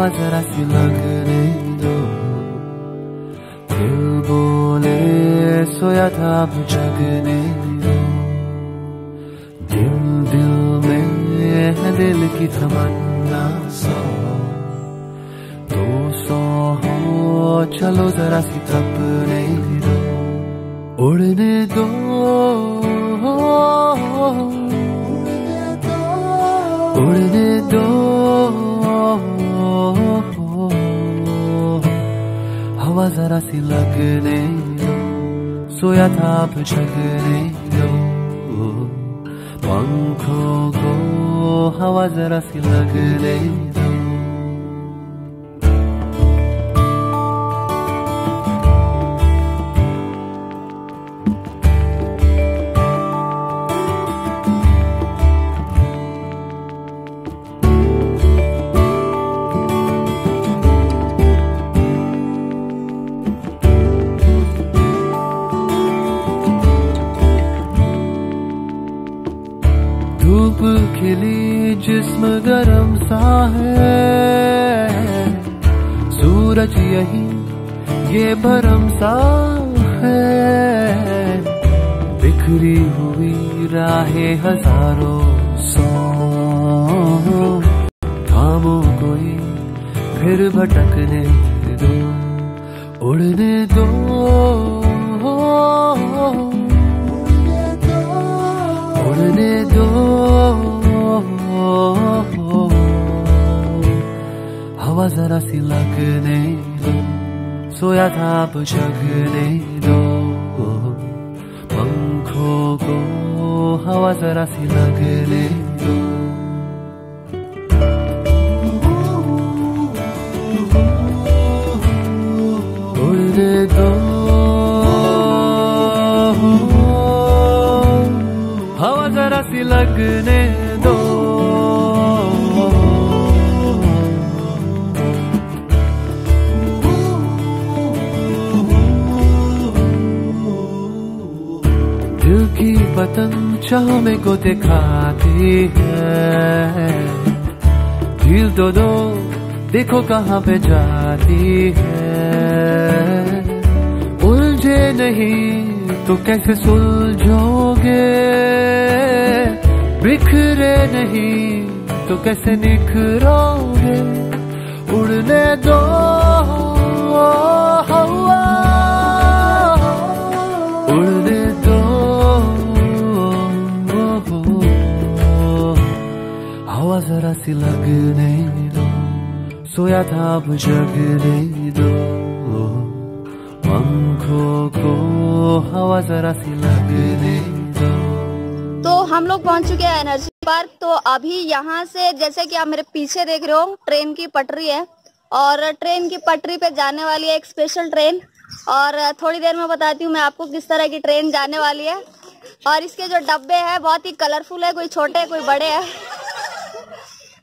हवा जरा सी लगने दो दिल बोले सोया था अब जगने दो दिल दिल में है दिल की तमन्ना सो। तो सो हो, चलो जरा सी तपने। दो उड़ने दो उड़ने दो। हवा जरा सी लगने दो सोया था अब जगने दो पंखों को हवा जरा सी लगने दो सूरज यही, ये भरम सा है। बिखरी हुई राहें हज़ारों सौ। थामो कोई फिर भटकने दो, उड़ने दो। उड़ने दो। हवा जरा सी लगने दो सोया था अब जगने दो पंखों को हवा जरा सी लगने दो हवा जरा लगने दिखाती है। दिल दो दो, देखो कहाँ पे जाती है। उलझे नहीं तो कैसे सुलझोगे? बिखरे नहीं तो कैसे निखरोगे? उड़ने दो सोया था अब जगने दो। पंखों को हवा जरा सी लगने दो। तो हम लोग पहुँच चुके हैं एनर्जी पार्क तो अभी यहाँ से जैसे कि आप मेरे पीछे देख रहे हो, ट्रेन की पटरी है। और ट्रेन की पटरी पे जाने वाली है एक स्पेशल ट्रेन और थोड़ी देर में बताती हूँ मैं आपको किस तरह की ट्रेन जाने वाली है। और इसके जो डब्बे हैं, बहुत ही कलरफुल है, कोई छोटे, कोई बड़े हैं।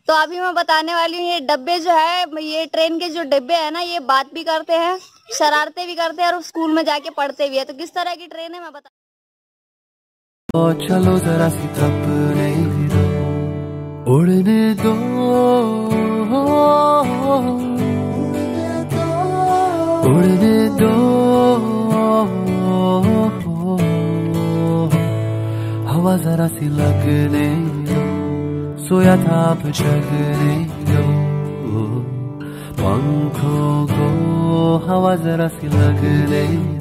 तो अभी मैं बताने वाली हूँ, ये डब्बे जो है, ये ट्रेन के जो डब्बे है ना, ये बात भी करते हैं, शरारते भी करते हैं और स्कूल में जाके पढ़ते भी है। तो किस तरह की ट्रेन है, मैं बता चलो जरा सी उड़ने दो। उड़ने दो। हवा जरा सी लगने सोया था जगने दो। पंखों को हवा जरा सी लगने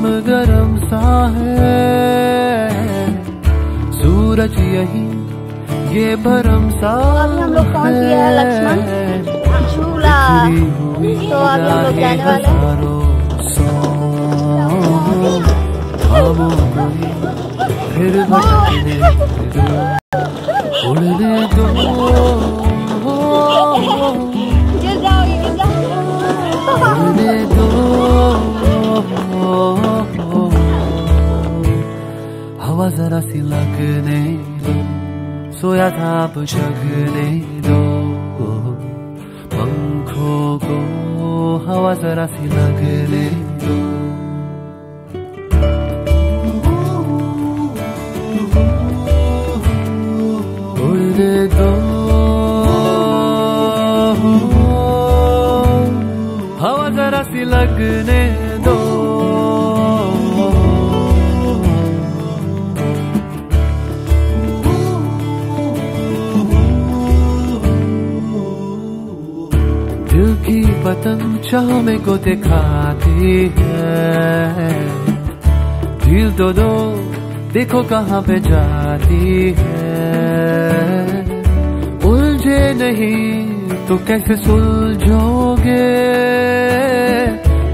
जिस्म गरम सा है। सूरज यही ये भरम सा हम लोग पहुँच गए लक्ष्मण? झूला। तो हम लोग जाने वाले कोई फिर भटकने दो उड़ने दो। जरा सी लगने दो। सोया था अब जगने दो। पंखों को हवा जरा सी लगने दो। दो। हवा जरा सी लगने पतंग चामे को दिखाती है दिल तो दो, देखो कहाँ पे जाती है। उलझे नहीं तो कैसे सुलझोगे?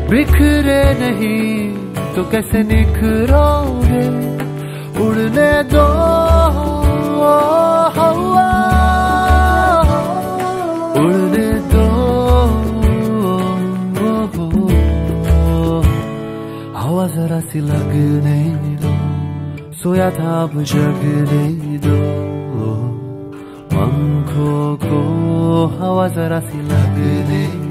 बिखरे नहीं तो कैसे निखरोगे? उड़ने दो हवा जरा सी लगने दो सोया था अब जगने दो पंखों को हवा जरा सी लगने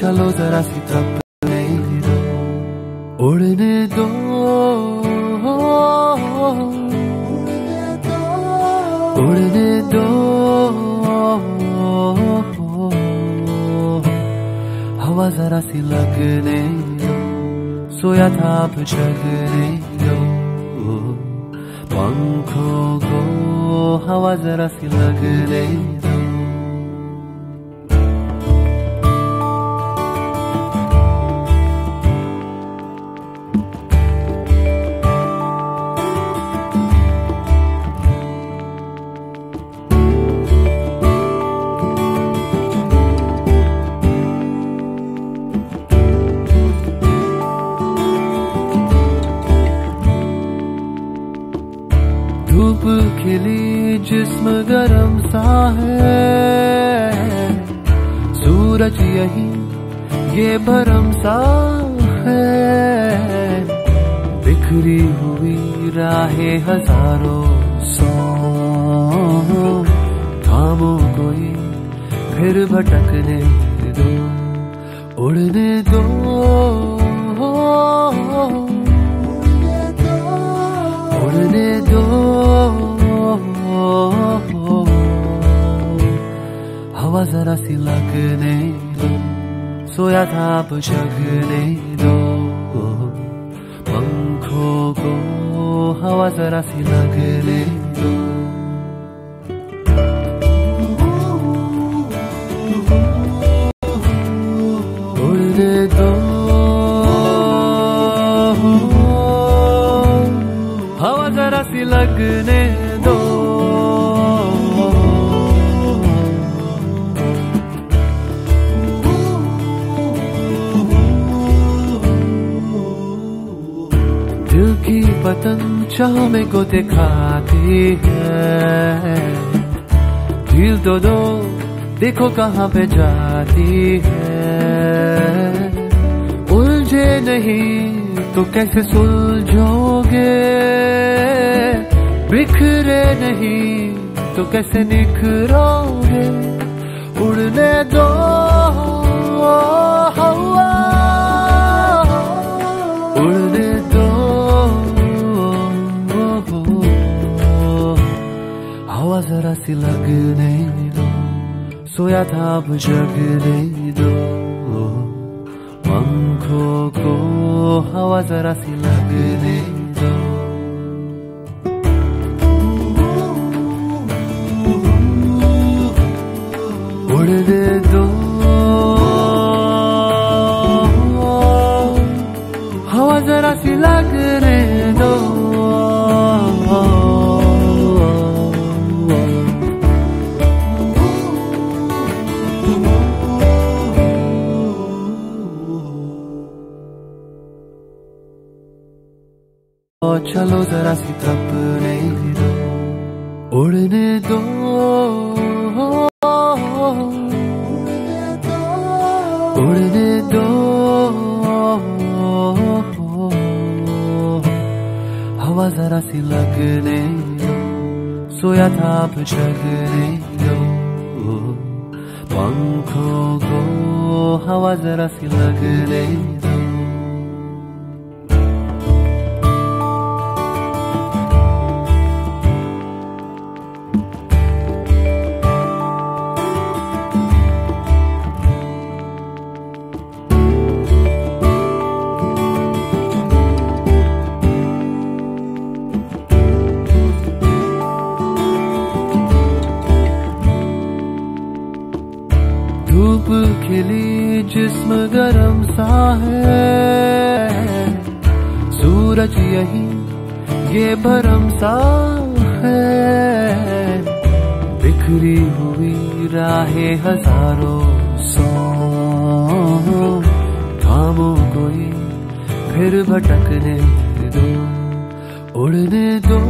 चलो जरा सी तपने दो उड़ने दो। उड़ने दो। हवा जरा सी लगने सोया था अब जगने दो। पंखों को हवा जरा सी लगने दो। राहें हज़ारों सौ। थामो कोई, फिर भटकने दो, उड़ने दो। उड़ने दो। हवा जरा सी लगने दो, सोया था अब जगने दो। हवा जरा सी लगने दो हवा जरा सी लगने दो। पतंग चामे को दिखाती है। दिल तो दो, देखो कहाँ पे जाती है। उलझे नहीं तो कैसे सुलझोगे? बिखरे नहीं तो कैसे निखरोगे? उड़ने दो हवा। जरा सी लगने दो, सोया था अब जगने दो। पंखों को हवा जरा सी लगने दो। उड़ दो दो। चलो जरा सी तपने दो। उड़ने दो। उड़ने दो। हवा जरा सी लगने दो। सोया था अब जगने दो। पंखों को हवा जरा सी लगने दो जिस्म गरम सा है। सूरज यही ये भरम सा है। बिखरी हुई राहें हज़ारों सौ। थामो कोई फिर भटकने दो, उड़ने दो।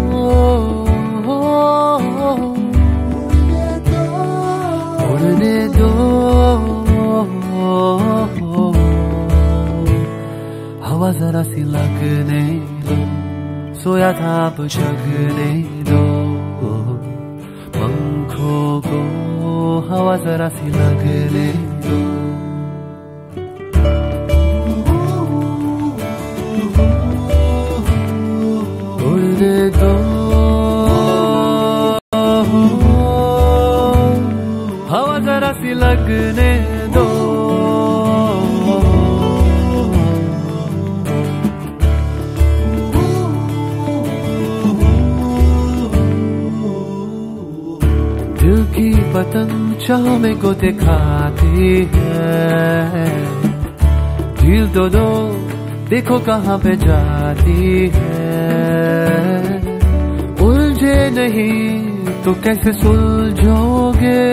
उड़ने दो। हवा जरा सी लगने दो, सोया था अब जगने दो। पंखों को हवा जरा सी लगने दिखाती है। ढील तो दो, देखो कहाँ पे जाती है। उलझे नहीं तो कैसे सुलझोगे?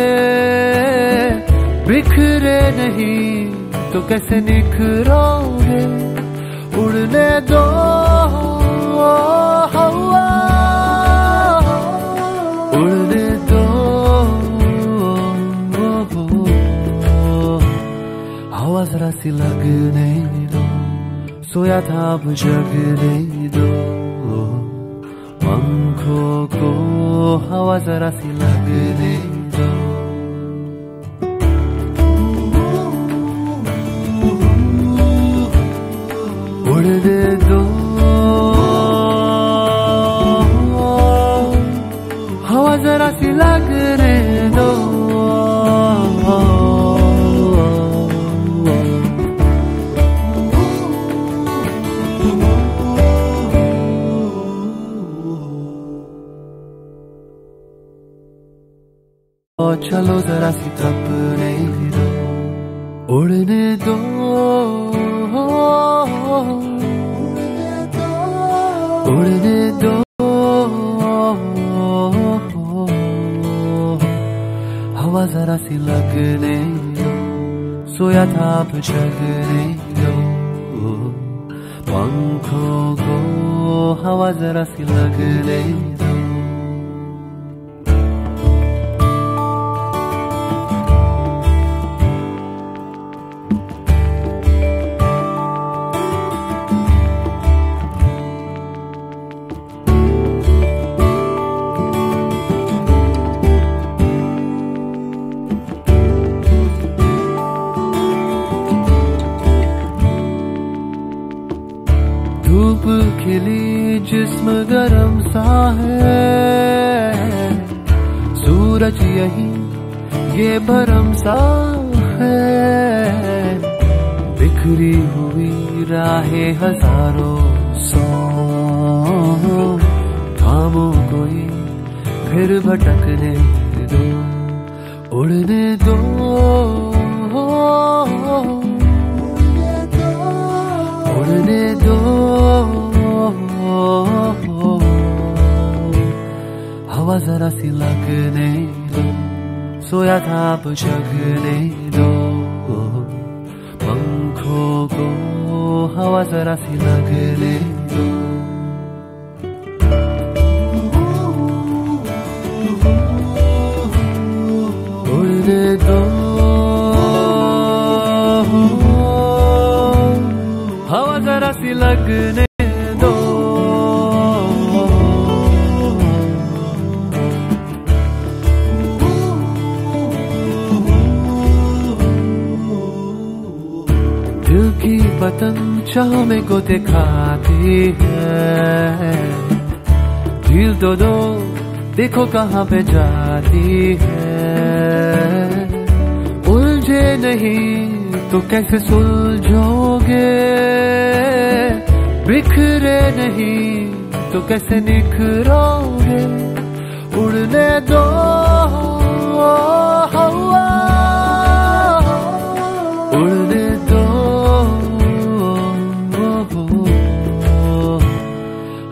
बिखरे नहीं तो कैसे निखरोगे? उड़ने दो हवा। हवा जरा सी लगने दो सोया था अब जगने दो पंखों को हवा जरा सी लगने दो उड़ने दो हवा जरा सी लगने दो चलो जरा सी तपने दो उड़ने दो। उड़ने दो। हवा जरा सी लगने दो। सोया था अब जगने दो। पंखों को हवा जरा सी लगने दो। दो, उड़ने दो। उड़ने दो। हवा जरा सी लगने दो, सोया था अब जगने दो। पंखों को हवा जरा सी लगने दो। दो। हवा जरा सी लगने दो। दिल की पतंग चामे को दिखाती है। ढील दो दो, देखो कहाँ पे जाती है। नहीं तो कैसे सुलझोगे? बिखरे नहीं तो कैसे निखरोगे? उड़ने दो उड़ने दो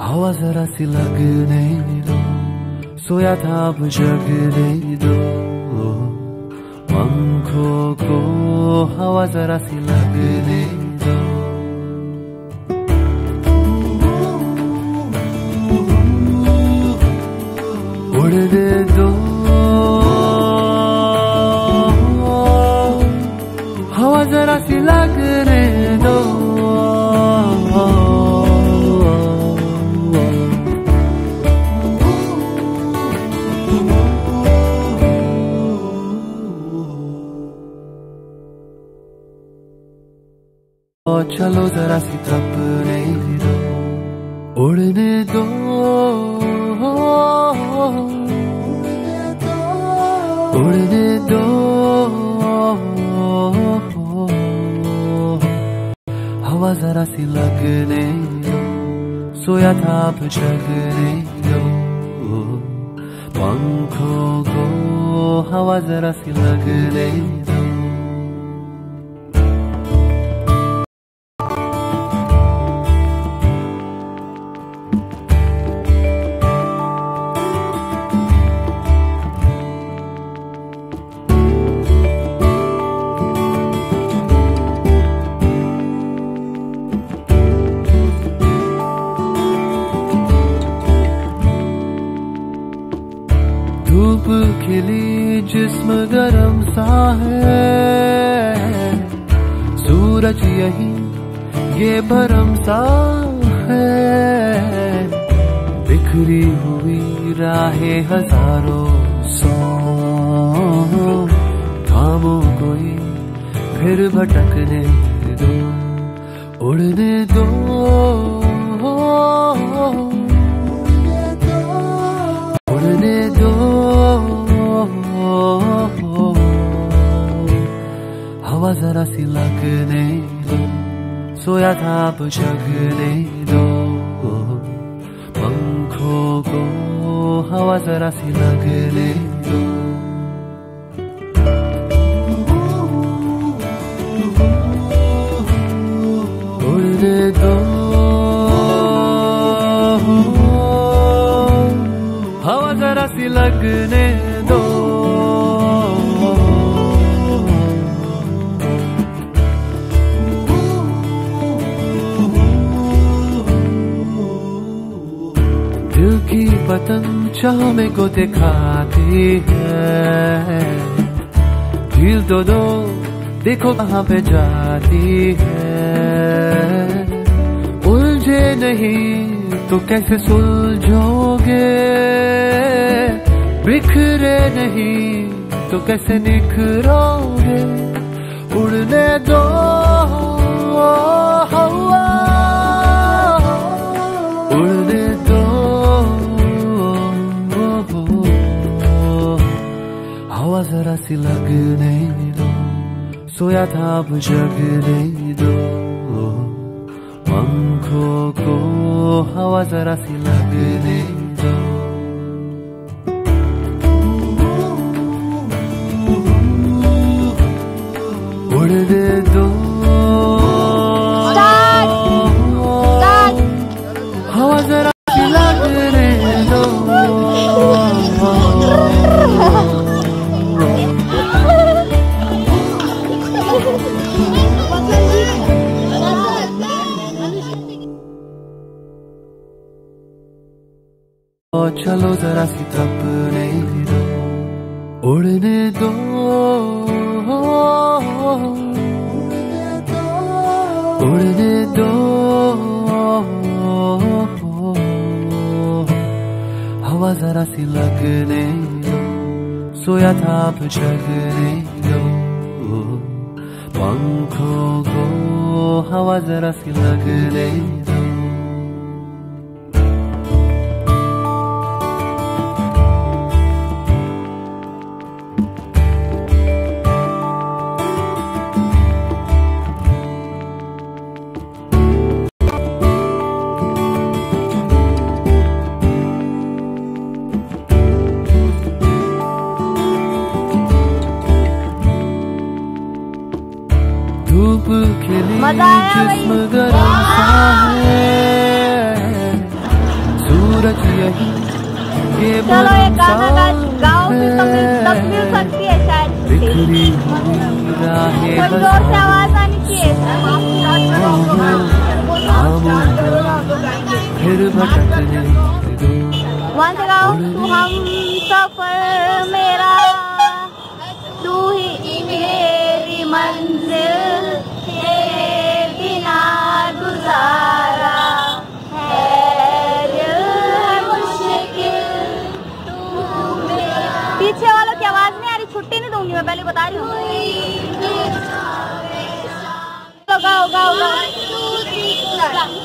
हवा जरा सी लगने दो। सोया था अब जगने दो। हवा जरा चलो जरा सी थपने दो उड़ने दो। उड़ने दो। हवा जरा सी लगने सोया था अब जगने दो। पंखों को हवा जरा सी लगने गरम सा है। सूरज यही, ये भरम सा है। बिखरी हुई राहें हज़ारों सौ। थामो कोई फिर भटकने दो, उड़ने दो। हवा जरा सी लगने दो। सोया था अब जगने दो। पंखों को हवा जरा सी लगने दो। हवा जरा सी लगने की पतंग चाह को दिखाती है। दिल तो दो देखो कहाँ पे जाती है। उलझे नहीं तो कैसे सुलझोगे? बिखरे नहीं तो कैसे निखरोगे? उड़ने दो। हवा जरा सी लगने दो सोया था अब जगने दो पंखों को हवा जरा सी लगने दो उड़ने दो Start! Start! हवा जरा चलो जरा सी तपने दो उड़ने दो। उड़ने दो। हवा जरा सी लगने दो। सोया था अब जगने दो। पंखों को हवा जरा सी लगने दो मंजिल तेरे बिना गुजारा है मुश्किल पीछे वालों की आवाज़ नहीं आ रही छुट्टी नहीं दूँगी मैं पहले बता रही हूँ। होगा होगा गाओ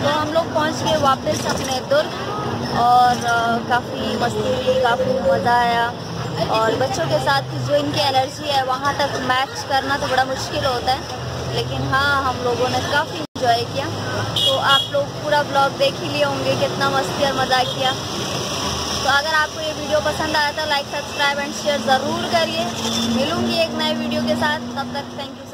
तो हम लोग पहुँच गए वापस अपने दुर्ग और काफ़ी मस्ती हुई, काफ़ी मज़ा आया। और बच्चों के साथ जो इनकी एनर्जी है, वहाँ तक मैच करना तो बड़ा मुश्किल होता है। लेकिन हाँ हम लोगों ने काफ़ी इंजॉय किया। तो आप लोग पूरा ब्लॉग देख ही लिए होंगे, कितना मस्ती और मज़ा किया। तो अगर आपको ये वीडियो पसंद आया तो लाइक सब्सक्राइब एंड शेयर ज़रूर करिए। मिलूँगी एक नए वीडियो के साथ। तब तक थैंक यू